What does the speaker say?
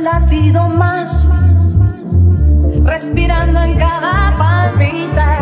un latido más, respirando en cada palpita.